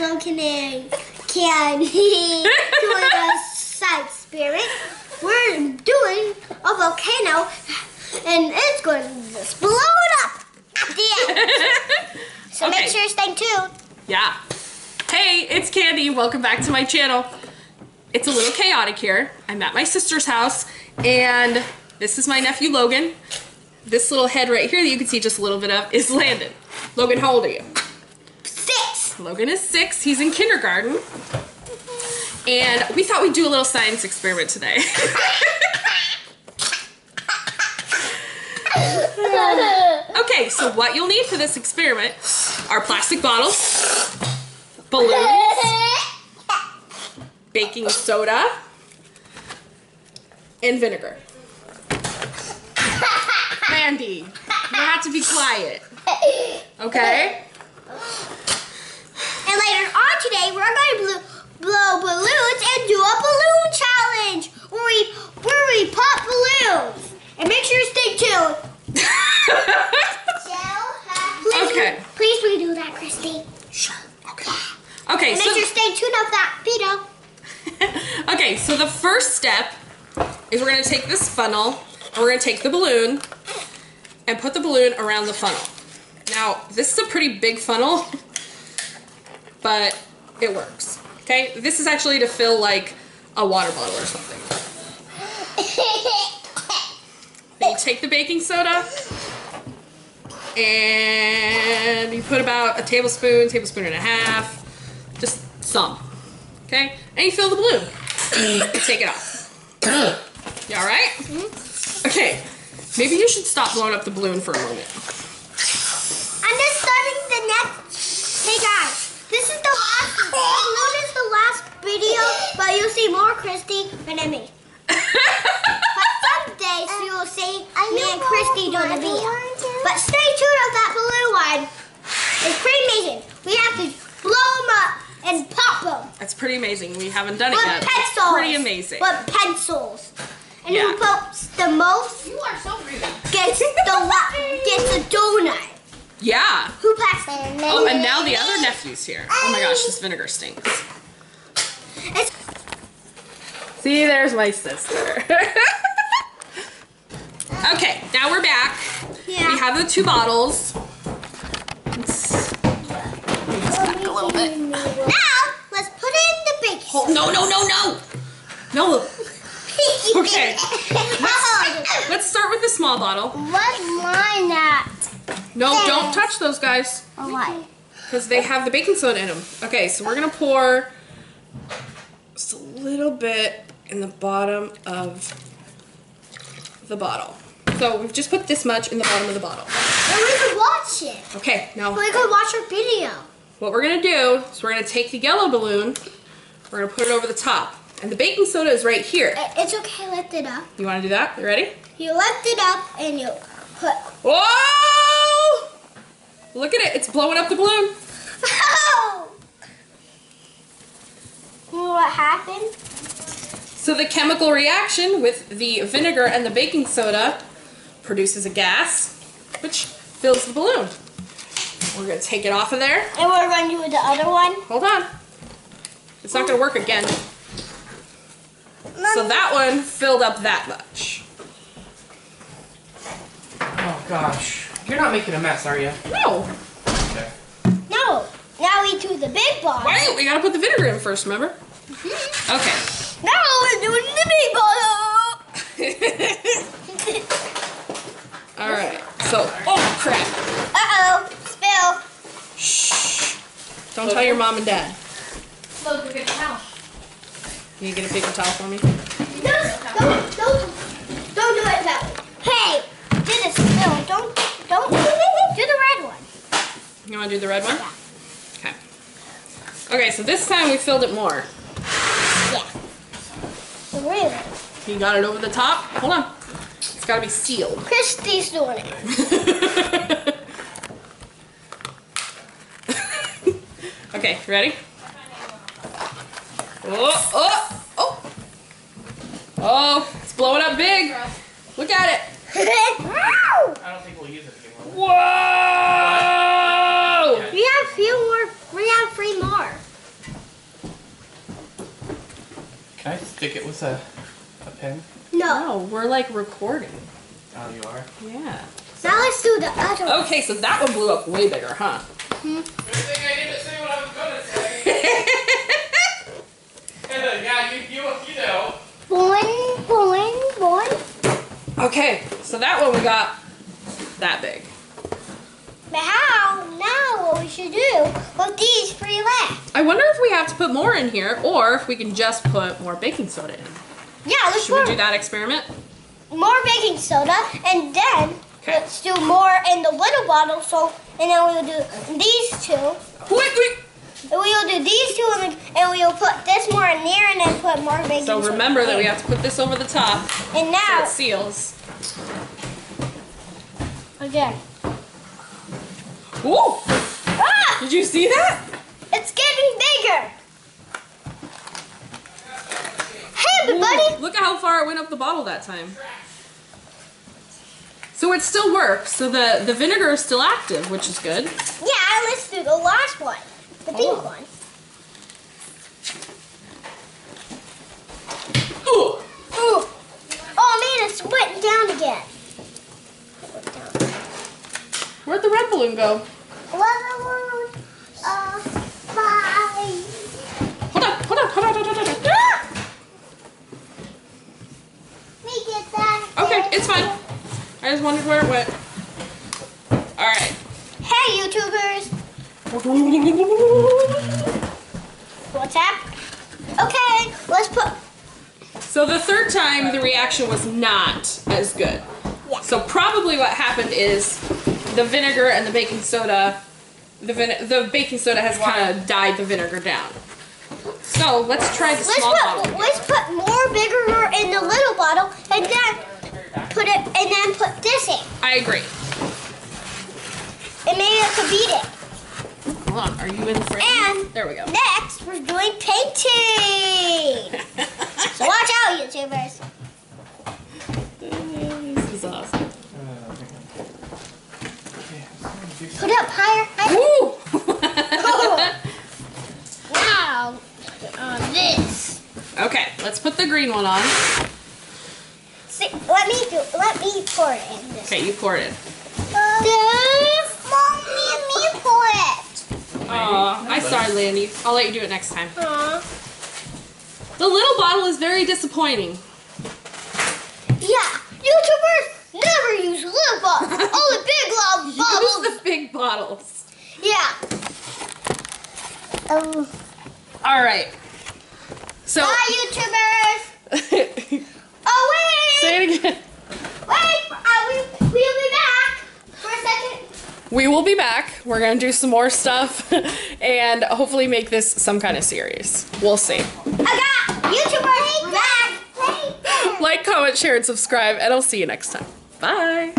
Logan and Kandy doing a side experiment. We're doing a volcano and it's going to just blow it up at the end. So Okay. make sure you stay tuned. Yeah. Hey, it's Kandy. Welcome back to my channel. It's a little chaotic here. I'm at my sister's house, and this is my nephew Logan. This little head right here that you can see just a little bit of is Landon. Logan, how old are you? Logan is six. He's in kindergarten. And we thought we'd do a little science experiment today. okay, so what you'll need for this experiment are plastic bottles, balloons, baking soda, and vinegar. Randy, you have to be quiet. Okay? And later on today, we're going to blow, balloons and do a balloon challenge where we where we pop balloons. And make sure you stay tuned. Please, Okay. Please redo that, Christy. Sure. Okay. Okay, And so make sure you stay tuned of that video. okay, so the first step is we're gonna take this funnel and we're gonna take the balloon and put the balloon around the funnel. Now, this is a pretty big funnel, but it works. Okay, this is actually to fill like a water bottle or something. Then you take the baking soda and you put about a tablespoon, tablespoon and a half, just some. Okay, and you fill the balloon. You take it off. You all right? Mm-hmm. Okay, maybe you should stop blowing up the balloon for a moment. I'm just starting the next. Hey guys, this is the last. Balloon is the last video, but you'll see more Christy and me. But some days you will see me and Christy doing the video. But stay tuned on that blue one. It's pretty amazing. We have to blow them up and pop them That's pretty amazing. We haven't done it yet. but it's pencils. Pretty amazing. With pencils. And Yeah. who pops the most You are so rude. gets the la- gets a donut. Yeah. Who passed? Oh, and now the other nephew's here. Oh my gosh, this vinegar stinks. It's See, there's my sister. okay, now we're back. Yeah. We have the two bottles. Let's back a little bit. Now, let's put it in the baking Oh, no, no, no, no. No. Okay. oh, Let's start with the small bottle. what's mine at? No, don't touch those guys. Oh, what? Because they have the baking soda in them. Okay, so we're gonna pour just a little bit in the bottom of the bottle. So we've just put this much in the bottom of the bottle. And we could watch it. Okay, now We could watch our video. what we're gonna do is we're gonna take the yellow balloon, we're gonna put it over the top. And the baking soda is right here. It's okay, lift it up. You wanna do that? You ready? You lift it up and you put. Whoa! Look at it, it's blowing up the balloon. Oh! You know what happened? So the chemical reaction with the vinegar and the baking soda produces a gas, which fills the balloon. We're gonna take it off of there. And we're going to do the other one. Hold on. It's not gonna work again. So that one filled up that much. Oh gosh. You're not making a mess, are you? No. Okay. No. Now we do the big bottle. Wait, we gotta put the vinegar in first, remember? Okay. Now we're doing the big bottle. Alright. So, oh crap. Uh oh. Spill. Shh. Don't tell your mom and dad. Look, good towel. Can you get a paper towel for me? No, don't, don't, You wanna do the red one? Yeah. Okay. Okay, so this time we filled it more. Yeah. Really? You got it over the top? Hold on. It's gotta be sealed. Christy's doing it. okay, ready? Oh, oh, oh. Oh, it's blowing up big. Look at it. I don't think we'll use it anymore. Whoa! few more. We have three more. Can I stick it with a, a pen? No. No, we're like recording. Oh, you are? Yeah. Now let's do the other one. Okay, so that one blew up way bigger, huh? Mm hmm if we have to put more in here or if we can just put more baking soda in. Yeah, let's Should we do that experiment? more baking soda and then Okay. let's do more in the little bottle. So and then we'll do these two. Wait. And we'll do these two and, and we'll put this more in there and then put more baking So soda. So remember that we have to put this over the top And so now it seals. again. Ooh! Ah! Did you see that? It's getting bigger. Hey everybody! Ooh, look at how far it went up the bottle that time. So it still works. So the, the vinegar is still active, which is good. Yeah, let's do the last one. The pink Oh. one. Ooh! Ooh. Oh man, it's went down again. Where'd the red balloon go? One, uh, five. Hold on, hold on, hold on, hold on, hold on. Ah! Me get that. Okay, it's fine. I just wondered where it went. Alright. Hey YouTubers, what's up? Okay, let's put. So the third time, the reaction was not as good. Yeah. So probably what happened is the vinegar and the baking soda, the the baking soda has kind of died the vinegar down. So let's try the Let's small put bottle. let's put more vinegar in the little bottle and then put it and then put this in. I agree. And maybe I could beat it. Hold on, are you in the frame? And- there we go. Next, we're doing painting. So watch out, YouTubers. this is awesome. Put it up higher. higher. Woo! Now, on uh, this. okay, let's put the green one on. See, me do. Let me pour it in. This. Okay, you pour it in. This, mommy, and me pour it. Aw, I'm sorry, Landy. I'll let you do it next time. Aw. The little bottle is very disappointing. Yeah, YouTubers never use little bottles. Only big long Use the big bottles. Yeah. Um. All right. So. Bye, YouTubers. Oh wait. Say it again. Wait. Uh, we we'll be back for a second. We will be back. We're gonna do some more stuff and hopefully make this some kind of series. We'll see. I got YouTubers back. Like, comment, share, and subscribe, and I'll see you next time. Bye.